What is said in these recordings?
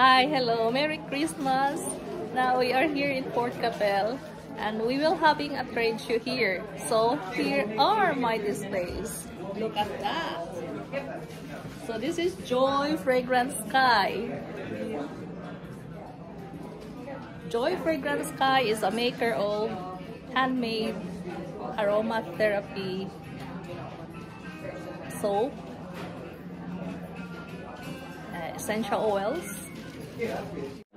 Hi, hello, Merry Christmas. Now we are here in Fort Qu'Appelle and we will having a trade show here. So here are my displays. Look at that. So this is Joy Fragrance Sky. Joy Fragrance Sky is a maker of handmade aromatherapy soap, uh, essential oils,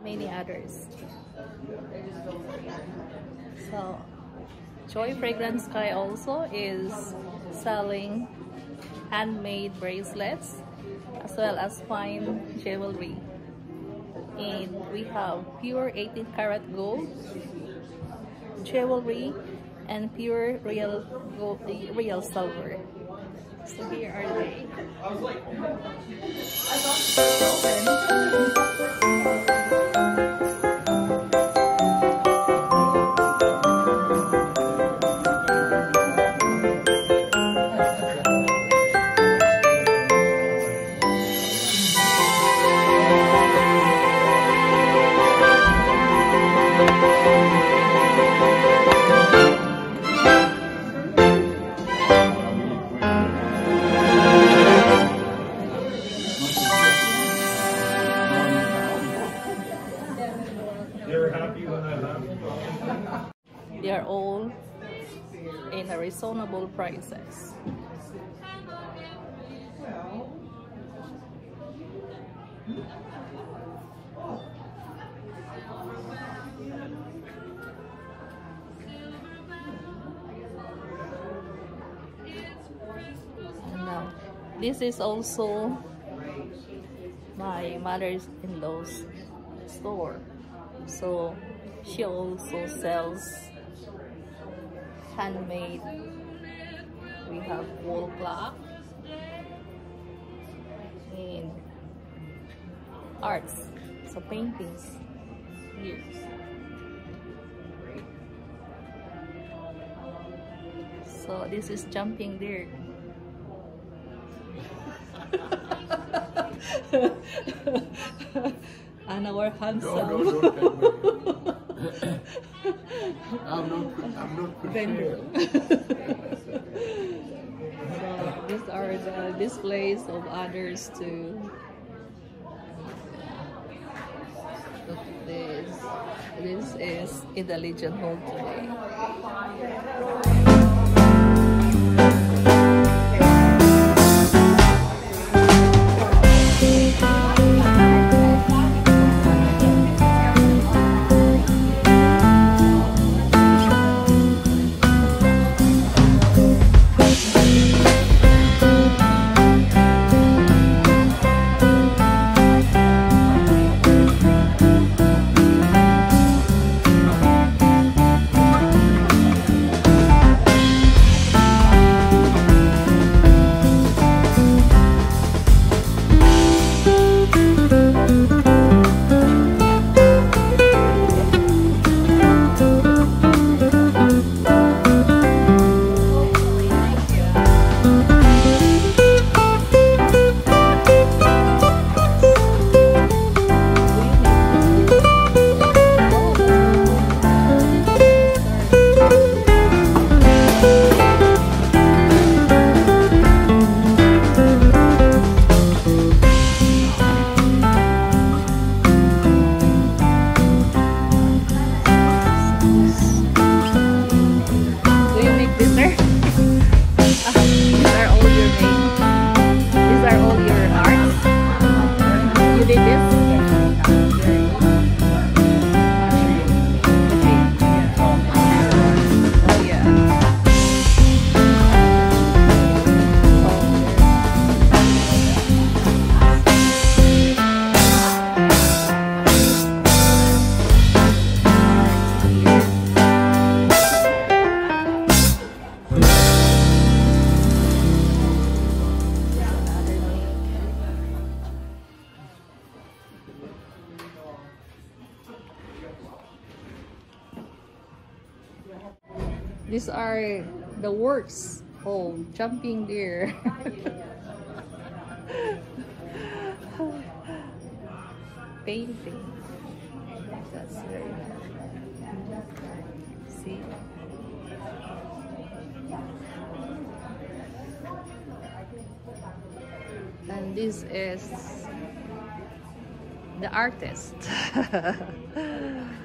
many others. So, Joy Fragrance Sky also is selling handmade bracelets as well as fine jewelry. And we have pure 18 karat gold jewelry and pure real gold, real silver. So here are they. They are all in a reasonable prices. Now, this is also my mother-in-law's store. So she also sells handmade. We have wall clock and arts, so paintings here. So this is jumping deer. and our handsome No, no, vendor. so these are the displays of others too. Look at this. This is the Legion Hall today. These are the works. Oh, jumping deer. Painting. That's very nice. See? And this is the artist.